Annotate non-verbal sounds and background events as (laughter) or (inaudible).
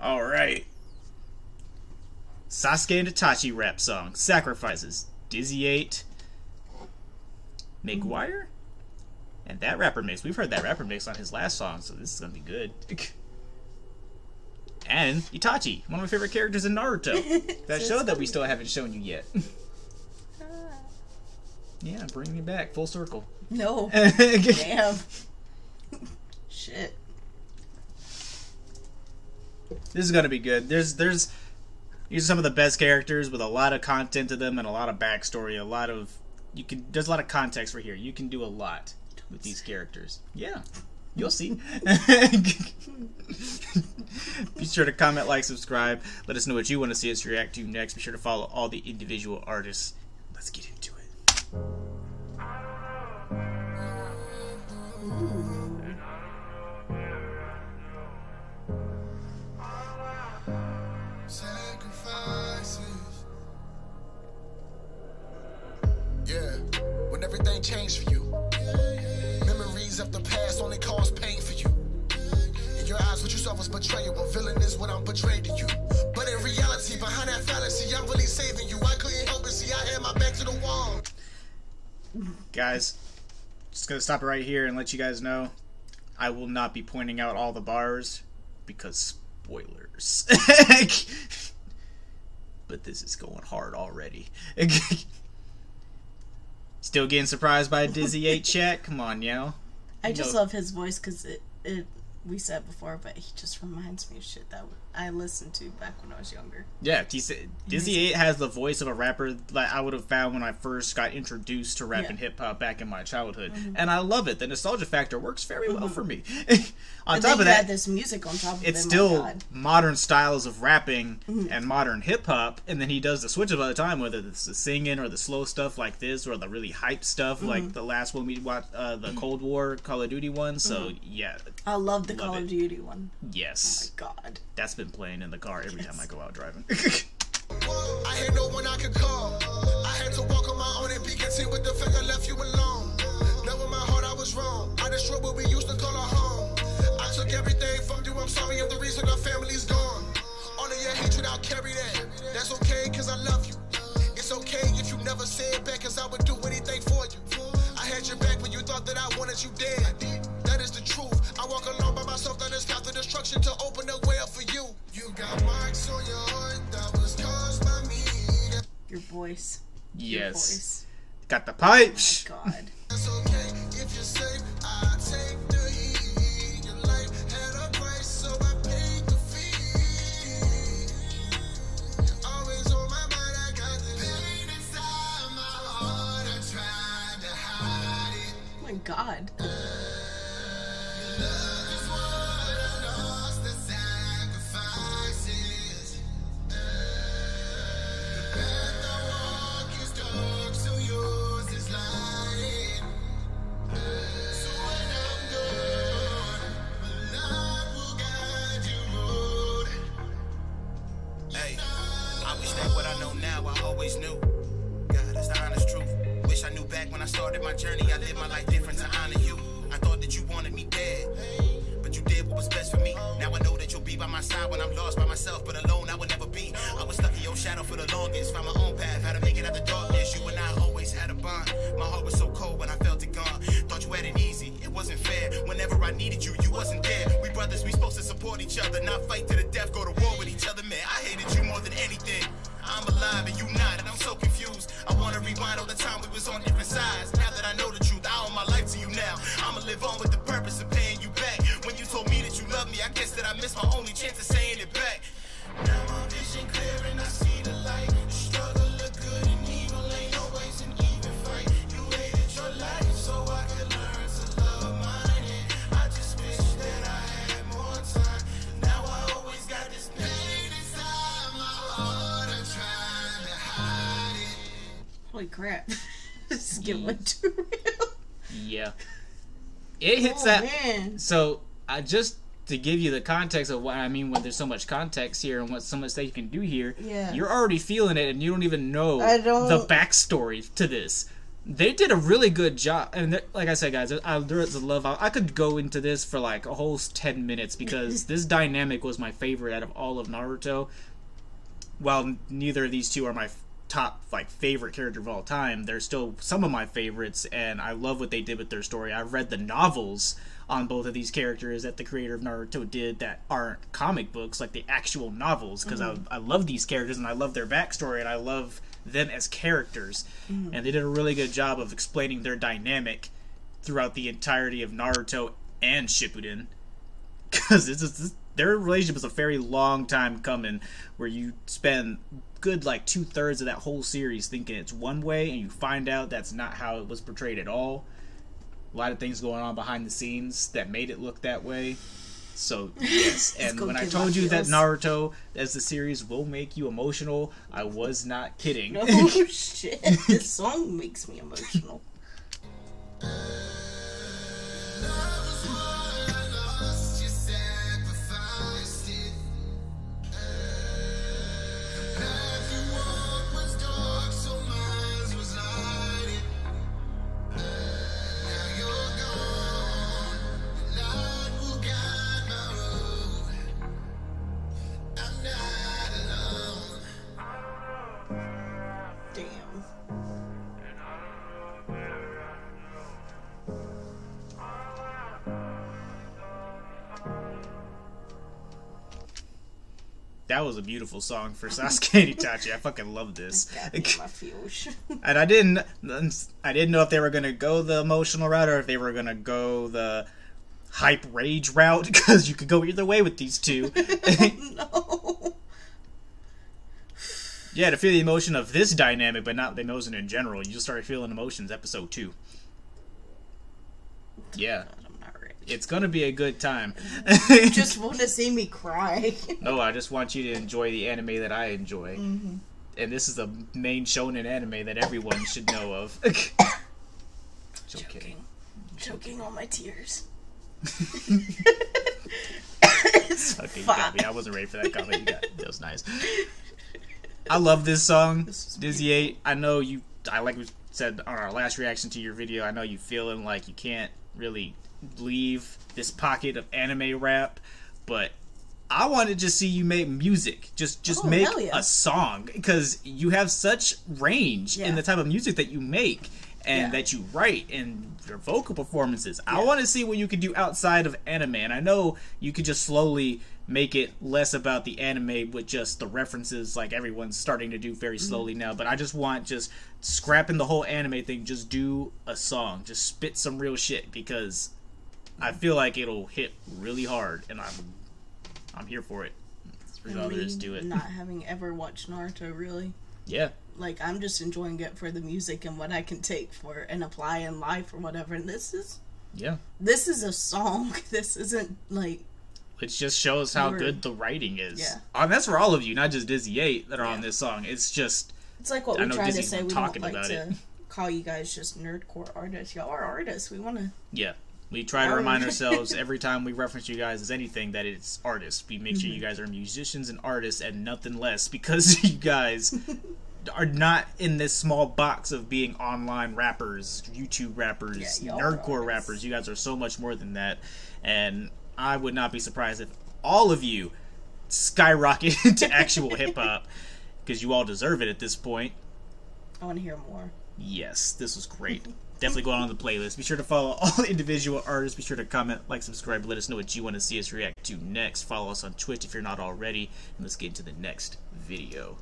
All right. Sasuke and Itachi rap song. Sacrifices. Dizzy Eight. McGwire? And that rapper mix. We've heard that rapper mix on his last song, so this is going to be good. (laughs) and Itachi, one of my favorite characters in Naruto. (laughs) That show that we still haven't shown you yet. (laughs) yeah, bring me back. Full circle. No. Damn. Shit. Is going to be good. There's, there's, these are some of the best characters with a lot of content to them and a lot of backstory. A lot of, you can, there's a lot of context for here. You can do a lot with these characters. Yeah. You'll see. (laughs) Be sure to comment, like, subscribe. Let us know what you want to see us react to next. Be sure to follow all the individual artists. Let's get into it. When everything changed for you. Memories of the past only cause pain for you. In your eyes, what you saw was betrayal. A villain is what I'm portrayed to you. But in reality, behind that fallacy, I'm really saving you. I couldn't help it. See, I had my back to the wall. Guys, just gonna stop right here and let you guys know I will not be pointing out all the bars because spoilers. (laughs) but this is going hard already. (laughs) Still getting surprised by a Dizzy Eight check? Come on, yo. I just No. love his voice because it, it, we said before, but he just reminds me of shit that I listened to back when I was younger. Yeah, said Dizzy Eight has the voice of a rapper that I would have found when I first got introduced to rap Yeah. and hip hop back in my childhood, and I love it. The nostalgia factor works very well for me. (laughs) on And top of that, this music on top of it's it. still modern styles of rapping Mm-hmm. and modern hip hop, and then he does the switches all the time, whether it's the singing or the slow stuff like this, or the really hype stuff Mm-hmm. like the last one we watched, uh, the Cold War Call of Duty one. So yeah, I love the Love Call it. of Duty one. yes, God. that's been playing in the car every time I go out driving. (laughs) I had no one I could call. I had to walk on my own and be content with the fact I left you alone. My heart, I was wrong. I destroyed what we used to call home. I took everything from you. I'm sorry, I'm the reason our family's gone. All of your hatred, I'll carry that. That's okay, cause I love you. It's okay if you never say it back, cause I would do anything for you. I had your back when you thought that I wanted you dead. That is the truth. I walk alone by myself down this path of destruction to open the voice. Yes, voice. got the pipes. Oh God. That's okay if my side when I'm lost by myself, but alone I will never be. I was stuck in your shadow for the longest. Found my own path, how to make it out the darkness. You and I always had a bond. My heart was so cold when I felt it gone. Thought you had it easy, it wasn't fair. Whenever I needed you, you wasn't there. We brothers, we supposed to support each other, not fight to the death, go to war with each other. Man, I hated you more than anything. I'm alive and you not, and I'm so confused. I wanna rewind all the time we was on different sides. Now that I know the truth, I owe my life to you now. I'ma live on with me, I guess that I missed my only chance of saying it back. Now my vision clear and I see the light. Struggle look good and evil ain't always an even fight. You hated your life so I could learn to love mine. And I just wish that I had more time. Now I always got this pain inside my heart. I'm trying to hide it. Holy crap. (laughs) this is mm. getting way too real. Yeah, (laughs) it hits Oh, that. man. So I just to give you the context of what I mean when there's so much context here and what so much that you can do here. Yeah. You're already feeling it and you don't even know I don't- the backstory to this. they did a really good job. And like I said, guys, I, there's a love. I, I could go into this for like a whole ten minutes because (laughs) this dynamic was my favorite out of all of Naruto. While neither of these two are my top like favorite character of all time, they're still some of my favorites, and I love what they did with their story. I've read the novels on both of these characters that the creator of Naruto did that aren't comic books, like the actual novels, because mm-hmm. I, I love these characters and I love their backstory and I love them as characters. Mm-hmm. And they did a really good job of explaining their dynamic throughout the entirety of Naruto and Shippuden. Because it's just, their relationship is a very long time coming, where you spend good like two thirds of that whole series thinking it's one way, and you find out that's not how it was portrayed at all. A lot of things going on behind the scenes that made it look that way. So (laughs) yes, and when I told you that. Naruto as the series will make you emotional, I was not kidding. Oh (laughs) shit! (laughs) This song makes me emotional. That was a beautiful song for Sasuke and Itachi. I fucking love this. Got me in my feels. and I didn't I didn't know if they were gonna go the emotional route or if they were gonna go the hype rage route (laughs) because you could go either way with these two. (laughs) no. yeah, to feel the emotion of this dynamic, but not the emotion in general. You just started feeling emotions. Episode two. Yeah, it's gonna be a good time. You just (laughs) want to see me cry. no, I just want you to enjoy the anime that I enjoy. Mm-hmm. And this is the main shonen anime that everyone should know of. (coughs) Kidding. Choking. Choking on my tears. (laughs) Okay, you got me. I wasn't ready for that comment. You got that was nice. I love this song, This is Dizzy Eight. I know you. I like we said on our last reaction to your video. I know you feeling like you can't really leave this pocket of anime rap, but I want to just see you make music. Just just Oh, make yeah. a song because you have such range Yeah. in the type of music that you make and Yeah. that you write and your vocal performances. I want to see what you could do outside of anime. And I know you could just slowly make it less about the anime with just the references like everyone's starting to do very Mm-hmm. slowly now, but I just want just scrapping the whole anime thing, just do a song, just spit some real shit because I feel like it'll hit really hard and I'm I'm here for it. That's really all there is to it. Not having ever watched Naruto, really. Yeah. Like, I'm just enjoying it for the music and what I can take for and apply in life or whatever. And this is Yeah. this is a song. (laughs) This isn't like It just shows how Word. good the writing is. Yeah. And that's for all of you, not just Dizzy Eight that are on this song. It's just it's like what I we know try to say. been We don't like about to it. call you guys just nerdcore artists. Y'all are artists. We want to. Yeah. We try to remind ourselves (laughs) every time we reference you guys as anything that it's artists. We make Mm-hmm. sure you guys are musicians and artists and nothing less because (laughs) you guys (laughs) are not in this small box of being online rappers, YouTube rappers, Yeah, nerdcore rappers. You guys are so much more than that. And I would not be surprised if all of you skyrocket into actual hip hop because you all deserve it at this point. I want to hear more. Yes, this was great. Definitely going on the playlist. Be sure to follow (laughs) all individual artists. Be sure to comment, like, subscribe. Let us know what you want to see us react to next. Follow us on Twitch if you're not already. And let's get into the next video.